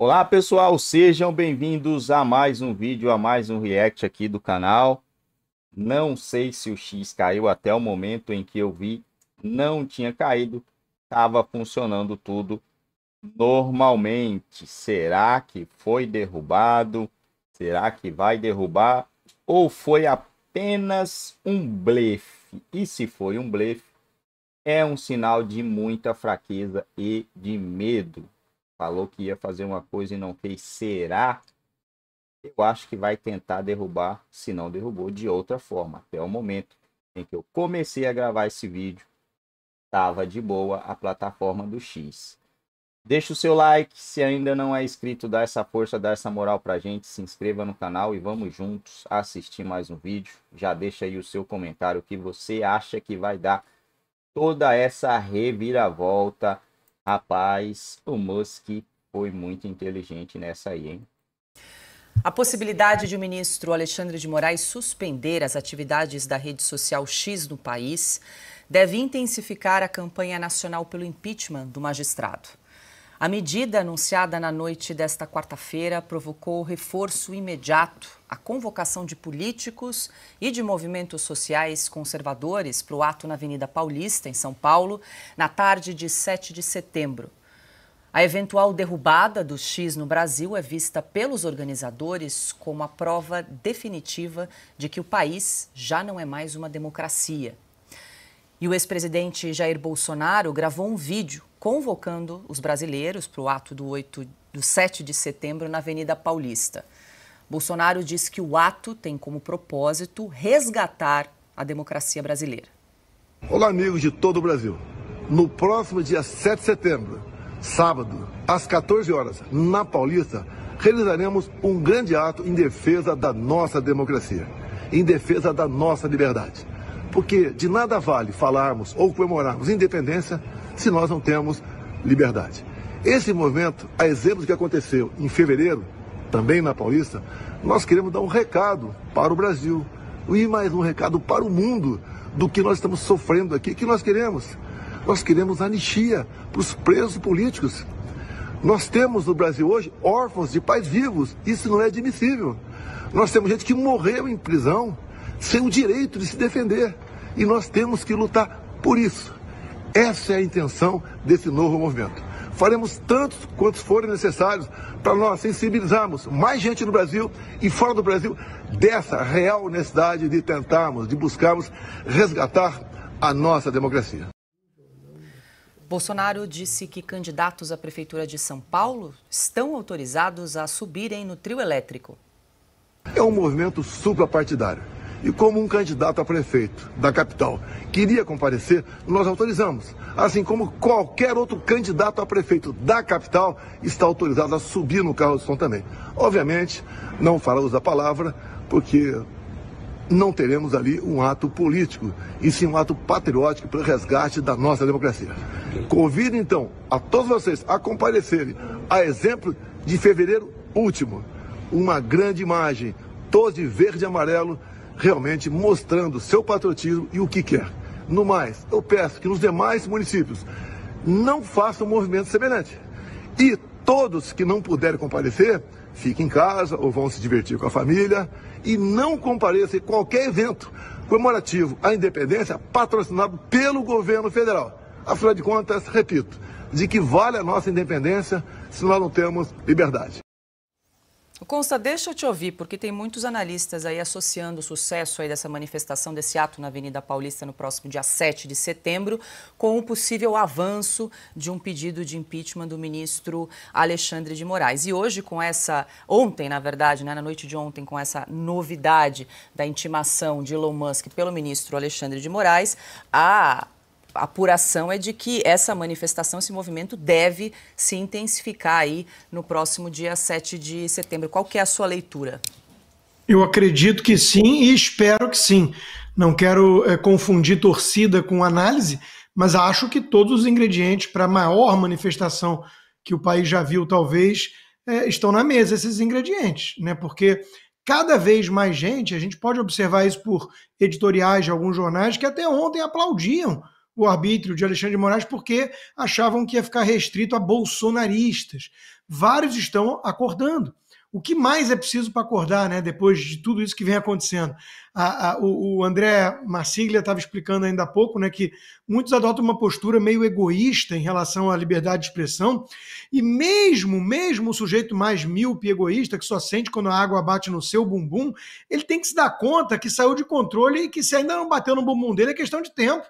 Olá pessoal, sejam bem-vindos a mais um vídeo, a mais um react aqui do canal. Não sei se o X caiu até o momento em que eu vi, não tinha caído, estava funcionando tudo normalmente. Será que foi derrubado? Será que vai derrubar? Ou foi apenas um blefe? E se foi um blefe, é um sinal de muita fraqueza e de medo falou que ia fazer uma coisa e não fez, será? Eu acho que vai tentar derrubar, se não derrubou, de outra forma. Até o momento em que eu comecei a gravar esse vídeo, estava de boa a plataforma do X. Deixa o seu like, se ainda não é inscrito, dá essa força, dá essa moral pra gente, se inscreva no canal e vamos juntos assistir mais um vídeo. Já deixa aí o seu comentário, o que você acha que vai dar toda essa reviravolta Rapaz, o Musk foi muito inteligente nessa aí, hein? A possibilidade de o ministro Alexandre de Moraes suspender as atividades da rede social X no país deve intensificar a campanha nacional pelo impeachment do magistrado. A medida anunciada na noite desta quarta-feira provocou reforço imediato à convocação de políticos e de movimentos sociais conservadores para o ato na Avenida Paulista, em São Paulo, na tarde de 7 de setembro. A eventual derrubada do X no Brasil é vista pelos organizadores como a prova definitiva de que o país já não é mais uma democracia. E o ex-presidente Jair Bolsonaro gravou um vídeo convocando os brasileiros para o ato do, 8, do 7 de setembro na Avenida Paulista. Bolsonaro diz que o ato tem como propósito resgatar a democracia brasileira. Olá, amigos de todo o Brasil. No próximo dia 7 de setembro, sábado, às 14 horas, na Paulista, realizaremos um grande ato em defesa da nossa democracia, em defesa da nossa liberdade. Porque de nada vale falarmos ou comemorarmos independência se nós não temos liberdade. Esse movimento, a exemplo do que aconteceu em fevereiro, também na Paulista, nós queremos dar um recado para o Brasil e mais um recado para o mundo do que nós estamos sofrendo aqui, que nós queremos. Nós queremos anistia para os presos políticos. Nós temos no Brasil hoje órfãos de pais vivos. Isso não é admissível. Nós temos gente que morreu em prisão sem o direito de se defender. E nós temos que lutar por isso. Essa é a intenção desse novo movimento. Faremos tantos quantos forem necessários para nós sensibilizarmos mais gente no Brasil e fora do Brasil dessa real necessidade de tentarmos, de buscarmos resgatar a nossa democracia. Bolsonaro disse que candidatos à Prefeitura de São Paulo estão autorizados a subirem no trio elétrico. É um movimento suprapartidário e como um candidato a prefeito da capital queria comparecer, nós autorizamos. Assim como qualquer outro candidato a prefeito da capital está autorizado a subir no carro de som também. Obviamente, não falamos da palavra, porque não teremos ali um ato político, e sim um ato patriótico para o resgate da nossa democracia. Convido então a todos vocês a comparecerem, a exemplo de fevereiro último, uma grande imagem, todos de verde e amarelo, realmente mostrando seu patriotismo e o que quer. No mais, eu peço que nos demais municípios não façam um movimento semelhante. E todos que não puderem comparecer, fiquem em casa ou vão se divertir com a família e não compareçam em qualquer evento comemorativo à independência patrocinado pelo governo federal. Afinal de contas, repito, de que vale a nossa independência se nós não temos liberdade. Consta, deixa eu te ouvir, porque tem muitos analistas aí associando o sucesso aí dessa manifestação, desse ato na Avenida Paulista no próximo dia 7 de setembro, com o possível avanço de um pedido de impeachment do ministro Alexandre de Moraes. E hoje, com essa, ontem, na verdade, né, na noite de ontem, com essa novidade da intimação de Elon Musk pelo ministro Alexandre de Moraes, a apuração é de que essa manifestação, esse movimento deve se intensificar aí no próximo dia 7 de setembro. Qual que é a sua leitura? Eu acredito que sim e espero que sim. Não quero é, confundir torcida com análise, mas acho que todos os ingredientes para a maior manifestação que o país já viu, talvez, é, estão na mesa, esses ingredientes, né? Porque cada vez mais gente, a gente pode observar isso por editoriais de alguns jornais que até ontem aplaudiam o arbítrio de Alexandre de Moraes porque achavam que ia ficar restrito a bolsonaristas. vários estão acordando. O que mais é preciso para acordar, né? Depois de tudo isso que vem acontecendo. A, a, o, o, André Marsiglia estava explicando ainda há pouco, né, que muitos adotam uma postura meio egoísta em relação à liberdade de expressão. E mesmo, mesmo o sujeito mais míope egoísta, que só sente quando a água bate no seu bumbum, ele tem que se dar conta que saiu de controle e que se ainda não bateu no bumbum dele é questão de tempo.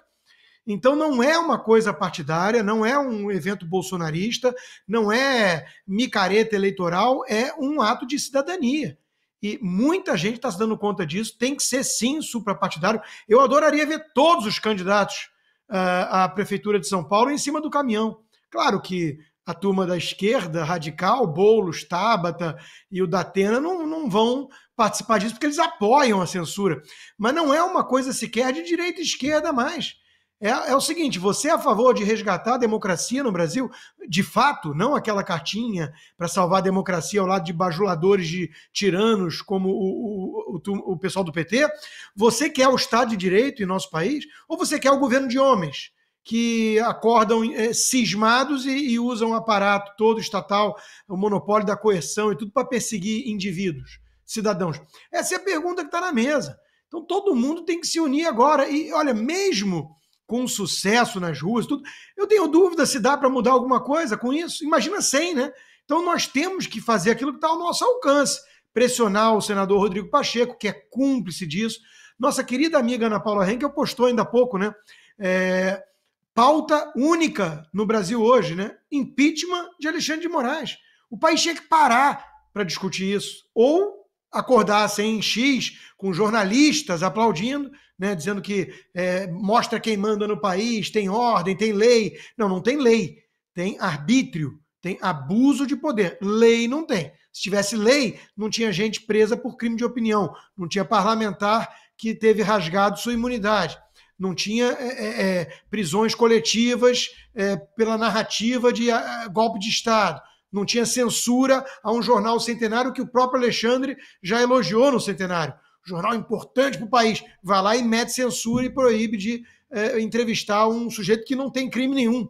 Então não é uma coisa partidária, não é um evento bolsonarista, não é micareta eleitoral, é um ato de cidadania. E muita gente está se dando conta disso, tem que ser sim suprapartidário. Eu adoraria ver todos os candidatos uh, à Prefeitura de São Paulo em cima do caminhão. Claro que a turma da esquerda radical, Boulos, Tabata e o Datena não, não vão participar disso porque eles apoiam a censura. Mas não é uma coisa sequer de direita e esquerda mais. É, é, o seguinte: você é a favor de resgatar a democracia no Brasil? De fato, não aquela cartinha para salvar a democracia ao lado de bajuladores de tiranos como o, o, o, o pessoal do PT? Você quer o Estado de Direito em nosso país? Ou você quer o governo de homens? que acordam é, cismados e, e, usam o aparato todo estatal, o monopólio da coerção e tudo para perseguir indivíduos, cidadãos. Essa é a pergunta que está na mesa. Então todo mundo tem que se unir agora. E olha, mesmo com sucesso nas ruas, tudo. Eu tenho dúvida se dá para mudar alguma coisa com isso. Imagina sem, né? Então nós temos que fazer aquilo que está ao nosso alcance. Pressionar o senador Rodrigo Pacheco, que é cúmplice disso. Nossa querida amiga Ana Paula Henkel postou ainda há pouco, né? É, pauta única no Brasil hoje, né? Impeachment de Alexandre de Moraes. O país tinha que parar para discutir isso. Ou acordar sem X, com jornalistas aplaudindo, né, dizendo que é, mostra quem manda no país, tem ordem, tem lei. Não, não tem lei. Tem arbítrio, tem abuso de poder. Lei não tem. Se tivesse lei, não tinha gente presa por crime de opinião, não tinha parlamentar que teve rasgado sua imunidade, não tinha é, é, é prisões coletivas é, pela narrativa de golpe de Estado, não tinha censura a um jornal centenário que o próprio Alexandre já elogiou no centenário jornal importante para o país, vai lá e mete censura e proíbe de é, entrevistar um sujeito que não tem crime nenhum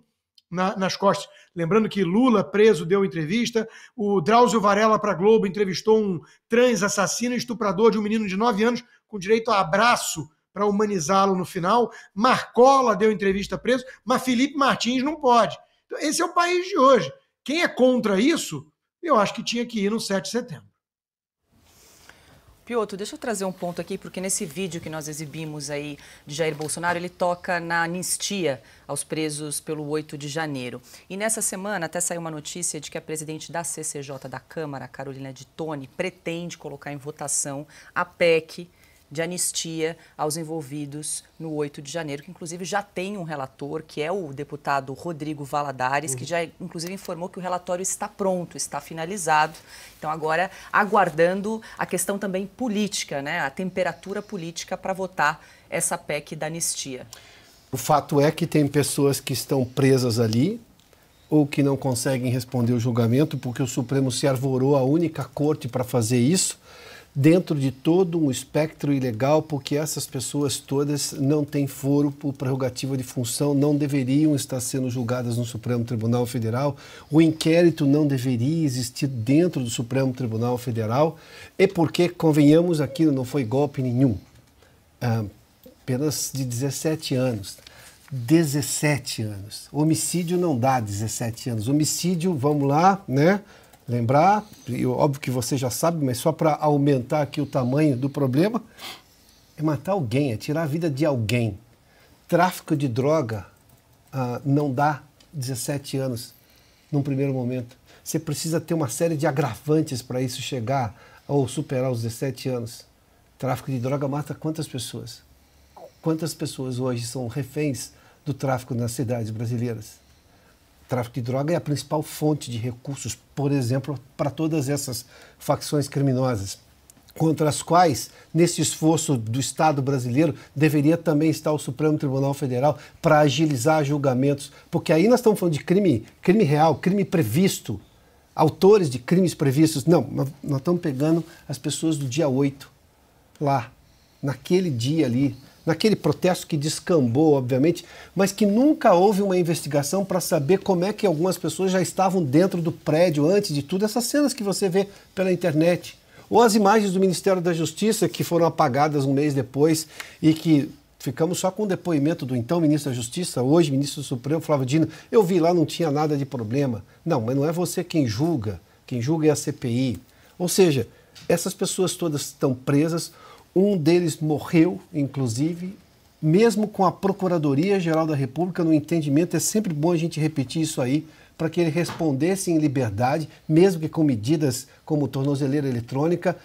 na, nas costas. Lembrando que Lula, preso, deu entrevista, o Drauzio Varela para Globo entrevistou um trans assassino estuprador de um menino de 9 anos com direito a abraço para humanizá-lo no final. Marcola deu entrevista preso, mas Felipe Martins não pode. Então, esse é o país de hoje. Quem é contra isso, eu acho que tinha que ir no 7 de setembro. Pioto, deixa eu trazer um ponto aqui, porque nesse vídeo que nós exibimos aí de Jair Bolsonaro, ele toca na anistia aos presos pelo 8 de janeiro. E nessa semana até saiu uma notícia de que a presidente da CCJ da Câmara, Carolina de Tone, pretende colocar em votação a PEC de anistia aos envolvidos no 8 de janeiro, que inclusive já tem um relator, que é o deputado Rodrigo Valadares, uhum. que já inclusive informou que o relatório está pronto, está finalizado. Então agora aguardando a questão também política, né, a temperatura política para votar essa PEC da anistia. O fato é que tem pessoas que estão presas ali ou que não conseguem responder o julgamento porque o Supremo se arvorou a única corte para fazer isso dentro de todo um espectro ilegal, porque essas pessoas todas não têm foro por prerrogativa de função, não deveriam estar sendo julgadas no Supremo Tribunal Federal, o inquérito não deveria existir dentro do Supremo Tribunal Federal, e porque, convenhamos, aquilo não foi golpe nenhum, ah, apenas de 17 anos. 17 anos. Homicídio não dá 17 anos. Homicídio, vamos lá, né? Lembrar, e óbvio que você já sabe, mas só para aumentar aqui o tamanho do problema, é matar alguém, é tirar a vida de alguém. Tráfico de droga ah, não dá 17 anos num primeiro momento. Você precisa ter uma série de agravantes para isso chegar ou superar os 17 anos. Tráfico de droga mata quantas pessoas? Quantas pessoas hoje são reféns do tráfico nas cidades brasileiras? Tráfico de droga é a principal fonte de recursos, por exemplo, para todas essas facções criminosas, contra as quais, nesse esforço do Estado brasileiro, deveria também estar o Supremo Tribunal Federal para agilizar julgamentos, porque aí nós estamos falando de crime, crime real, crime previsto, autores de crimes previstos. Não, nós estamos pegando as pessoas do dia 8, lá, naquele dia ali, naquele protesto que descambou, obviamente, mas que nunca houve uma investigação para saber como é que algumas pessoas já estavam dentro do prédio antes de tudo. Essas cenas que você vê pela internet. Ou as imagens do Ministério da Justiça que foram apagadas um mês depois e que ficamos só com o depoimento do então ministro da Justiça, hoje ministro do Supremo, Flávio Dino. Eu vi lá, não tinha nada de problema. Não, mas não é você quem julga. Quem julga é a CPI. Ou seja, essas pessoas todas estão presas. Um deles morreu, inclusive, mesmo com a Procuradoria-Geral da República no entendimento. É sempre bom a gente repetir isso aí, para que ele respondesse em liberdade, mesmo que com medidas como tornozeleira eletrônica,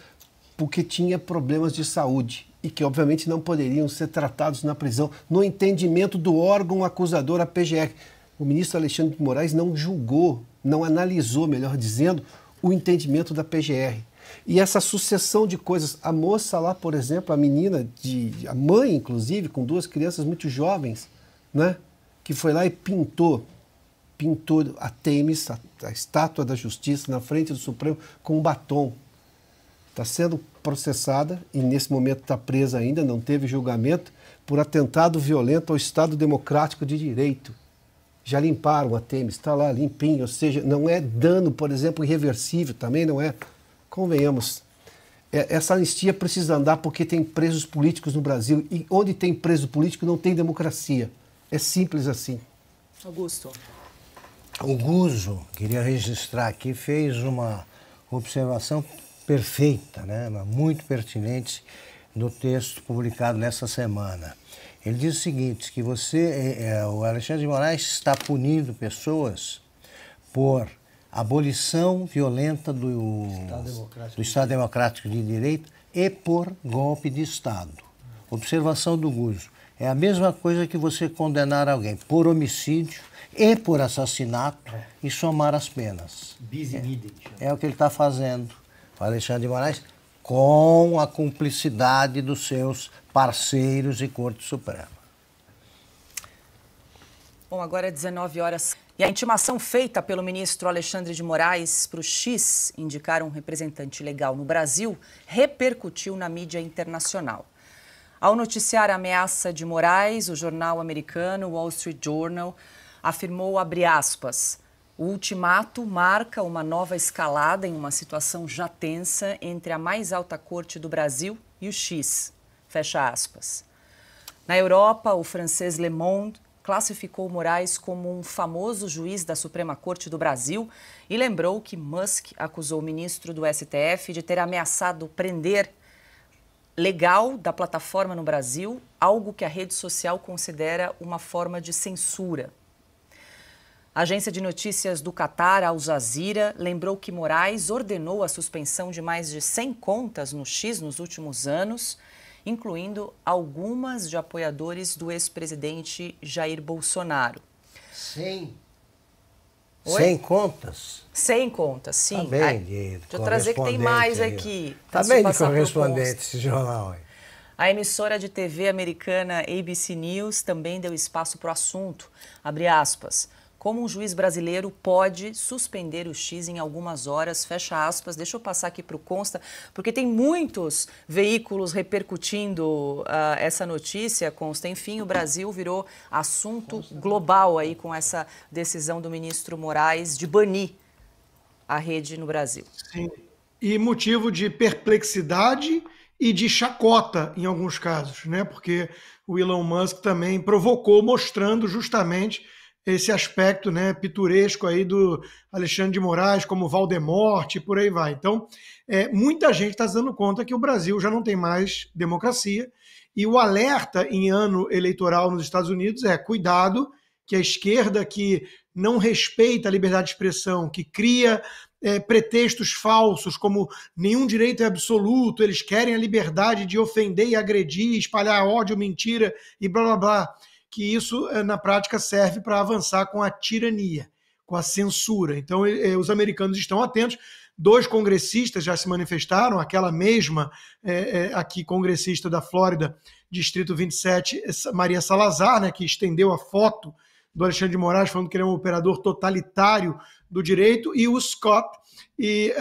porque tinha problemas de saúde e que, obviamente, não poderiam ser tratados na prisão, no entendimento do órgão acusador, a PGR. O ministro Alexandre de Moraes não julgou, não analisou, melhor dizendo, o entendimento da PGR. E essa sucessão de coisas, a moça lá, por exemplo, a menina, de, a mãe, inclusive, com duas crianças muito jovens, né, que foi lá e pintou pintou a Temis, a, a estátua da justiça, na frente do Supremo, com um batom. Está sendo processada e nesse momento está presa ainda, não teve julgamento, por atentado violento ao Estado Democrático de Direito. Já limparam a Temis, está lá limpinho, ou seja, não é dano, por exemplo, irreversível, também não é. Convenhamos, é, essa anistia precisa andar porque tem presos políticos no Brasil e onde tem preso político não tem democracia. É simples assim. Augusto. O Guzo, queria registrar aqui, fez uma observação perfeita, né, muito pertinente no texto publicado nessa semana. Ele diz o seguinte, que você, é, é, o Alexandre de Moraes está punindo pessoas por abolição violenta do Estado, do Estado Democrático de Direito e por golpe de Estado. Observação do Guzo. É a mesma coisa que você condenar alguém por homicídio e por assassinato é. e somar as penas. É, é o que ele está fazendo, o Alexandre de Moraes, com a cumplicidade dos seus parceiros e Corte Suprema. Bom, agora é 19 horas. E a intimação feita pelo ministro Alexandre de Moraes para o X indicar um representante legal no Brasil repercutiu na mídia internacional. Ao noticiar a ameaça de Moraes, o jornal americano Wall Street Journal afirmou, aspas, o ultimato marca uma nova escalada em uma situação já tensa entre a mais alta corte do Brasil e o X. Fecha aspas. Na Europa, o francês Le Monde classificou Moraes como um famoso juiz da Suprema Corte do Brasil e lembrou que Musk acusou o ministro do STF de ter ameaçado prender legal da plataforma no Brasil, algo que a rede social considera uma forma de censura. A agência de notícias do Catar, Al Jazeera, lembrou que Moraes ordenou a suspensão de mais de 100 contas no X nos últimos anos, incluindo algumas de apoiadores do ex-presidente Jair Bolsonaro. 100? Oi? 100 contas? 100 contas, sim. Tá bem de Deixa eu trazer que tem mais aí. aqui. Tá bem de correspondente esse jornal aí. A emissora de TV americana ABC News também deu espaço para o assunto. Abre aspas como um juiz brasileiro pode suspender o X em algumas horas, fecha aspas. Deixa eu passar aqui para o Consta, porque tem muitos veículos repercutindo uh, essa notícia, Consta. Enfim, o Brasil virou assunto global aí com essa decisão do ministro Moraes de banir a rede no Brasil. Sim, e motivo de perplexidade e de chacota em alguns casos, né? Porque o Elon Musk também provocou, mostrando justamente esse aspecto né, pitoresco aí do Alexandre de Moraes, como Valdemorte e por aí vai. Então, é, muita gente está se dando conta que o Brasil já não tem mais democracia e o alerta em ano eleitoral nos Estados Unidos é cuidado que a esquerda que não respeita a liberdade de expressão, que cria é, pretextos falsos, como nenhum direito é absoluto, eles querem a liberdade de ofender e agredir, espalhar ódio, mentira e blá blá blá que isso, eh, na prática, serve para avançar com a tirania, com a censura. Então, eh, os americanos estão atentos. Dois congressistas já se manifestaram, aquela mesma é, é, aqui, congressista da Flórida, Distrito 27, Maria Salazar, né, que estendeu a foto do Alexandre de Moraes, falando que ele é um operador totalitário do direito, e o Scott. E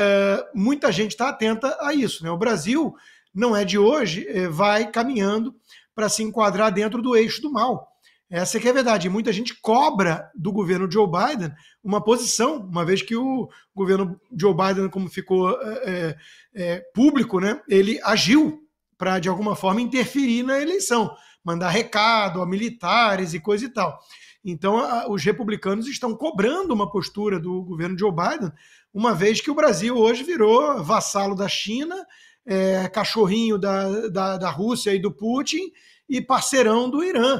muita gente está atenta a isso. Né? O Brasil, não é de hoje, vai caminhando para se enquadrar dentro do eixo do mal. Essa é que é a verdade. Muita gente cobra do governo Joe Biden uma posição, uma vez que o governo Joe Biden, como ficou é, é, público, né, ele agiu para, de alguma forma, interferir na eleição, mandar recado a militares e coisa e tal. Então, a, os republicanos estão cobrando uma postura do governo Joe Biden, uma vez que o Brasil hoje virou vassalo da China, é, cachorrinho da, da, da Rússia e do Putin e parceirão do Irã.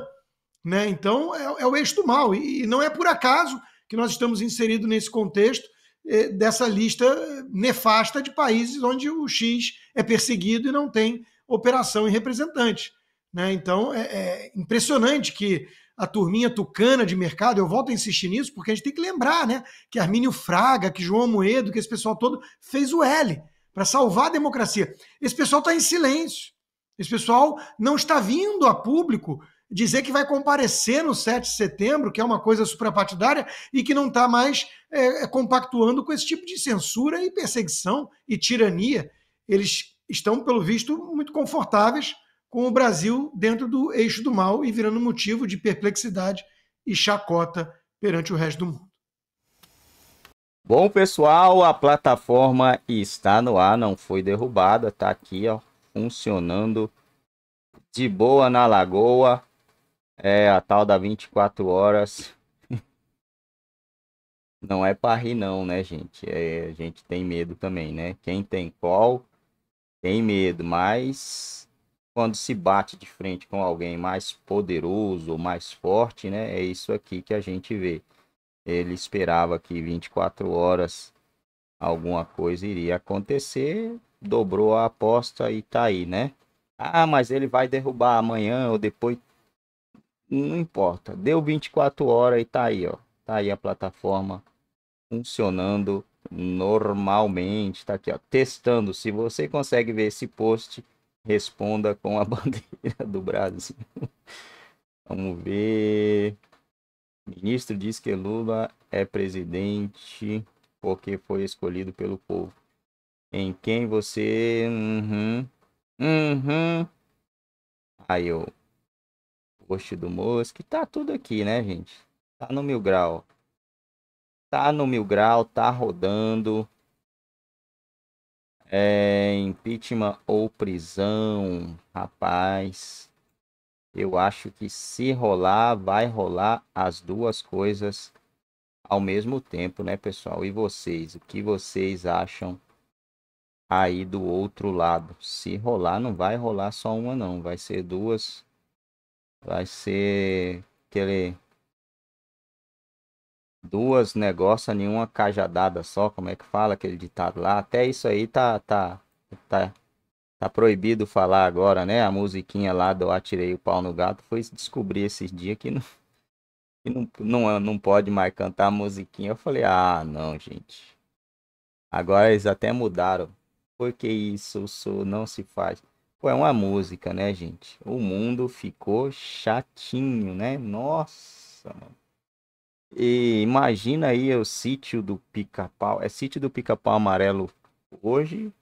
Né? Então, é, é, o eixo do mal. E, não é por acaso que nós estamos inseridos nesse contexto é, dessa lista nefasta de países onde o X é perseguido e não tem operação em representante. Né? Então, é, é impressionante que a turminha tucana de mercado, eu volto a insistir nisso, porque a gente tem que lembrar né, que Armínio Fraga, que João Moedo, que esse pessoal todo fez o L para salvar a democracia. Esse pessoal está em silêncio. Esse pessoal não está vindo a público dizer que vai comparecer no 7 de setembro, que é uma coisa suprapartidária, e que não está mais é, é, compactuando com esse tipo de censura e perseguição e tirania. Eles estão, pelo visto, muito confortáveis com o Brasil dentro do eixo do mal e virando motivo de perplexidade e chacota perante o resto do mundo. Bom, pessoal, a plataforma está no ar, não foi derrubada, está aqui, ó, funcionando de boa na lagoa. É a tal da 24 horas. Não é para rir não, né, gente? É, a gente tem medo também, né? Quem tem qual tem medo, mas quando se bate de frente com alguém mais poderoso, mais forte, né? É isso aqui que a gente vê. Ele esperava que 24 horas alguma coisa iria acontecer, dobrou a aposta e tá aí, né? Ah, mas ele vai derrubar amanhã ou depois não importa. Deu 24 horas e tá aí, ó. Tá aí a plataforma funcionando normalmente. Tá aqui, ó. Testando. Se você consegue ver esse post, responda com a bandeira do Brasil. Vamos ver. Ministro diz que Lula é presidente porque foi escolhido pelo povo. Em quem você. Uhum. Uhum. Aí eu post do Musk, tá tudo aqui, né, gente? Tá no mil grau. Tá no mil grau, tá rodando. É, impeachment ou prisão, rapaz. Eu acho que se rolar, vai rolar as duas coisas ao mesmo tempo, né, pessoal? E vocês, o que vocês acham aí do outro lado? Se rolar, não vai rolar só uma, não, vai ser duas Vai ser aquele duas negócios, nenhuma cajadada só, como é que fala aquele ditado lá? Até isso aí tá tá tá tá proibido falar agora, né? A musiquinha lá do Atirei o pau no gato foi descobrir esses dias que não que não, não, não pode mais cantar a musiquinha. Eu falei: "Ah, não, gente. Agora eles até mudaram. Porque isso, isso não se faz. Pô, é uma música, né, gente? O mundo ficou chatinho, né? Nossa, mano. E imagina aí o sítio do pica-pau. É sítio do pica-pau amarelo hoje?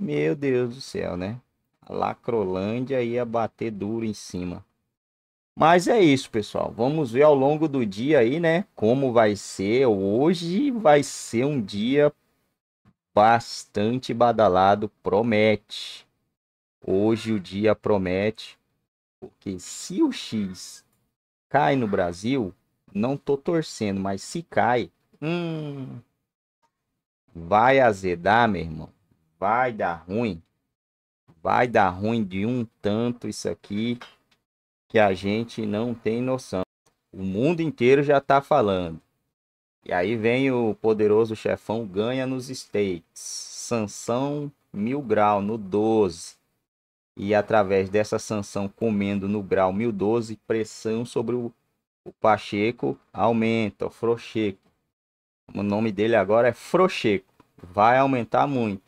Meu Deus do céu, né? A Lacrolândia ia bater duro em cima. Mas é isso, pessoal. Vamos ver ao longo do dia aí, né? Como vai ser. Hoje vai ser um dia bastante badalado. Promete. Hoje o dia promete, porque se o X cai no Brasil, não tô torcendo, mas se cai, hum, vai azedar, meu irmão. Vai dar ruim. Vai dar ruim de um tanto isso aqui que a gente não tem noção. O mundo inteiro já tá falando. E aí vem o poderoso chefão ganha nos States. Sanção mil grau no 12 e através dessa sanção comendo no grau 1012, pressão sobre o, o Pacheco aumenta, o Frocheco. O nome dele agora é Frocheco. Vai aumentar muito.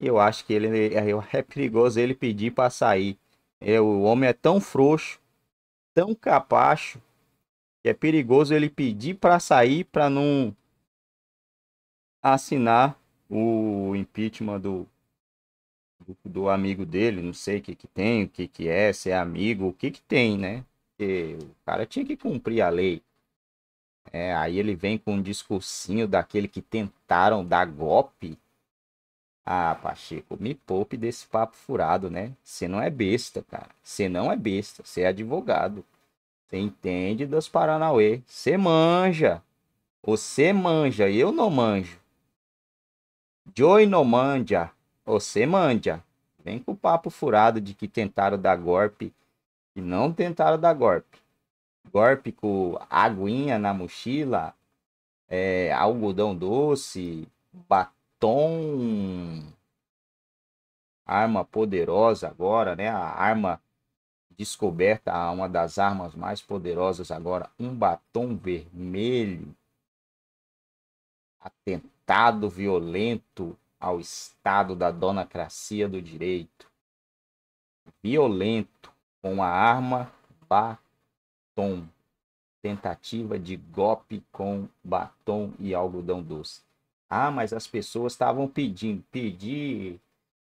Eu acho que ele é, é perigoso ele pedir para sair. É, o homem é tão frouxo, tão capacho, que é perigoso ele pedir para sair para não assinar o impeachment do do, amigo dele, não sei o que que tem, o que que é, se é amigo, o que que tem, né? Porque o cara tinha que cumprir a lei. É, aí ele vem com um discursinho daquele que tentaram dar golpe. Ah, Pacheco, me poupe desse papo furado, né? Você não é besta, cara. Você não é besta, você é advogado. Você entende dos Paranauê. Você manja. Você manja, eu não manjo. Joy no manja. Você manja. Vem com o papo furado de que tentaram dar golpe e não tentaram dar golpe. Golpe com aguinha na mochila, é, algodão doce, batom, arma poderosa agora, né? A arma descoberta, uma das armas mais poderosas agora, um batom vermelho, atentado violento ao Estado da donacracia do direito, violento com a arma batom, tentativa de golpe com batom e algodão doce. Ah, mas as pessoas estavam pedindo, pedir,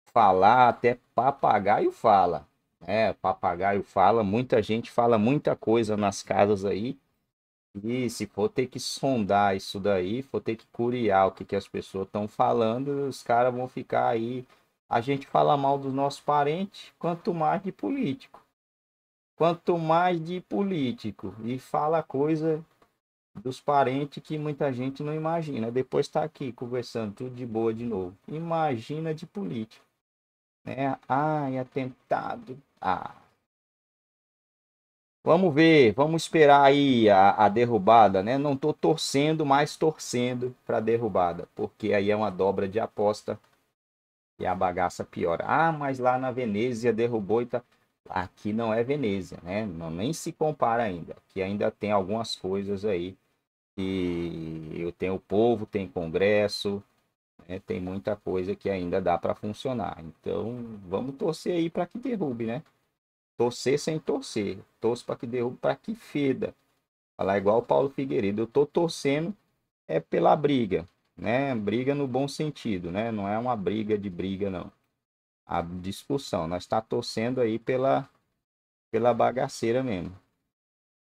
falar, até papagaio fala. É, papagaio fala, muita gente fala muita coisa nas casas aí. E se for ter que sondar isso daí, for ter que curiar o que, que as pessoas estão falando, os caras vão ficar aí. A gente fala mal dos nossos parentes, quanto mais de político. Quanto mais de político. E fala coisa dos parentes que muita gente não imagina. Depois está aqui conversando tudo de boa de novo. Imagina de político. Né? Ai, atentado. Ah. Vamos ver, vamos esperar aí a, a derrubada, né? Não estou torcendo, mas torcendo para derrubada, porque aí é uma dobra de aposta e a bagaça piora. Ah, mas lá na Venezia derrubou e tá. Aqui não é Venezia, né? Não, nem se compara ainda. Aqui ainda tem algumas coisas aí e eu tenho o povo, tem congresso, né? tem muita coisa que ainda dá para funcionar. Então, vamos torcer aí para que derrube, né? Torcer sem torcer. Torço para que derrube, para que feda. Falar igual o Paulo Figueiredo. Eu tô torcendo é pela briga, né? Briga no bom sentido, né? Não é uma briga de briga, não. A discussão. Nós está torcendo aí pela, pela bagaceira mesmo.